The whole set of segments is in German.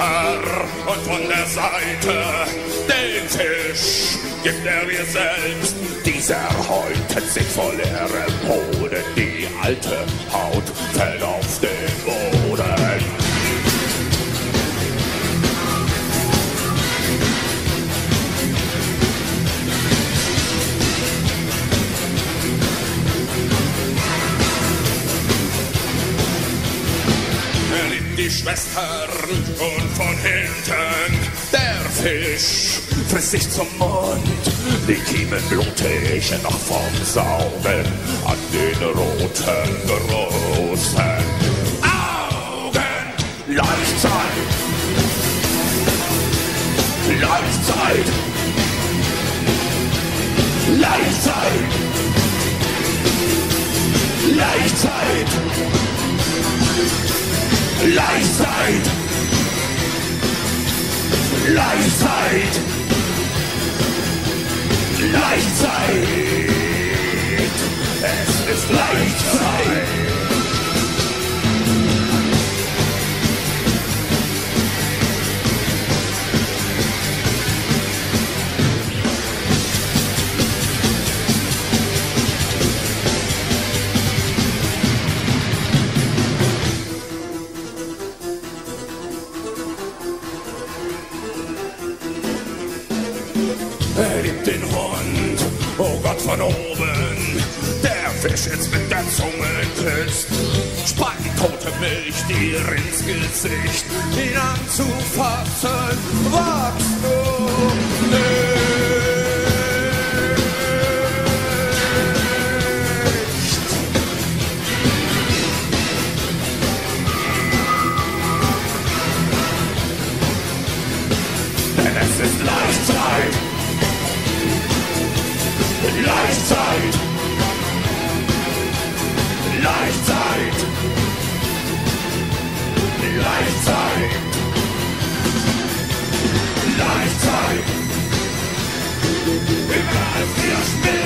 Mutter und von der Seite den Fisch gibt er mir selbst. Dieser häutet sich vor leerem Hoden, die alte Haut fällt die Schwestern und von hinten der Fisch frisst sich zum Mund. Die Kiemen blutig noch vom Saugen an den roten großen Augen. Lifezeit, Lifezeit, Lifezeit, Lifezeit. Leichtzeit! Leichtzeit! Leichtzeit! Es ist Leichtzeit! Gott von oben. Der Fisch jetzt mit der Zunge küsst. Speit Milch dir ins Gesicht. Ihn anzufassen, wagst du nicht. Deus, Deus.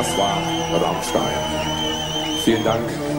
Das war Rammstein. Vielen Dank.